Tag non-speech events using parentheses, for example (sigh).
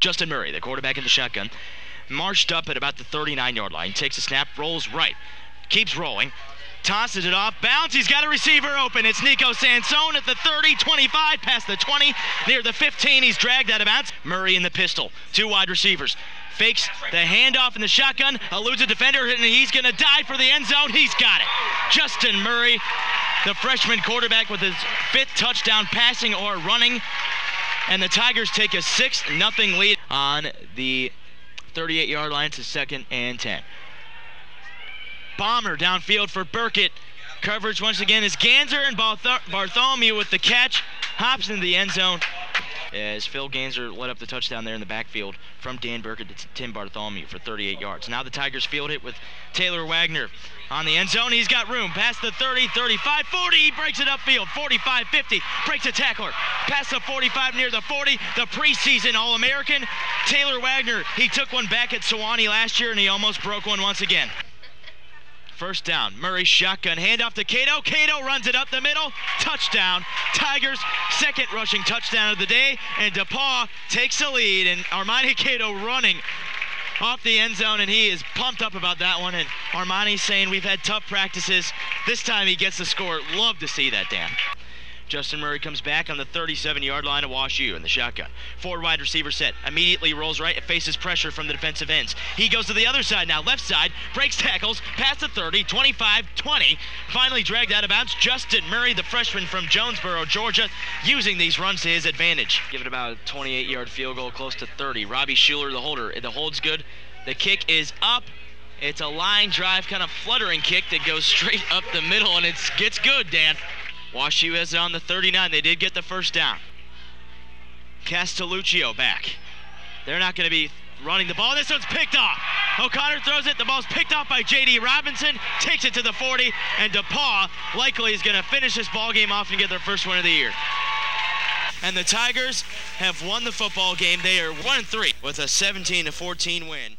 Justin Murray, the quarterback in the shotgun, marched up at about the 39 yard line, takes a snap, rolls right, keeps rolling, tosses it off, bounce. He's got a receiver open. It's Nico Sansone at the 30, 25, past the 20, near the 15. He's dragged out of bounds. Murray in the pistol, two wide receivers. Fakes the handoff in the shotgun, eludes a defender, and he's going to dive for the end zone. He's got it. Justin Murray, the freshman quarterback with his fifth touchdown passing or running. And the Tigers take a 6 0 lead on the 38 yard line to second and 10. Bomber downfield for Burkett. Coverage once again is Ganser and Bartholomew with the catch. Hops into the end zone as Phil Ganser led up the touchdown there in the backfield from Dan Burkett to Tim Bartholomew for 38 yards. Now the Tigers field it with Taylor Wagner on the end zone. He's got room past the 30, 35, 40. He breaks it upfield. 45, 50. Breaks a tackler. Past the 45 near the 40. The preseason All American. Taylor Wagner. He took one back at Sewanee last year and he almost broke one once again. First down. Murray shotgun handoff to Cato. Cato runs it up the middle. Touchdown. Tigers second rushing touchdown of the day. And DePauw takes the lead. And Armani Cato running off the end zone, and he is pumped up about that one. And Armani saying we've had tough practices. This time he gets the score. Love to see that, Dan. Justin Murray comes back on the 37 yard line of Wash U in the shotgun. Four wide receiver set. Immediately rolls right and faces pressure from the defensive ends. He goes to the other side now, left side, breaks tackles, past the 30, 25, 20. Finally dragged out of bounds. Justin Murray, the freshman from Jonesboro, Georgia, using these runs to his advantage. Give it about a 28 yard field goal, close to 30. Robbie Schuler, the holder. The hold's good. The kick is up. It's a line drive, kind of fluttering kick that goes (laughs) straight up the middle, and it gets good, Dan. Wash U has it on the 39. They did get the first down. Castelluccio back. They're not going to be running the ball. This one's picked off. O'Connor throws it. The ball's picked off by J.D. Robinson. Takes it to the 40. And DePauw likely is going to finish this ball game off and get their first win of the year. And the Tigers have won the football game. They are 1-3 with a 17-14 win.